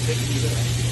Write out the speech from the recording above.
っていいぐらい。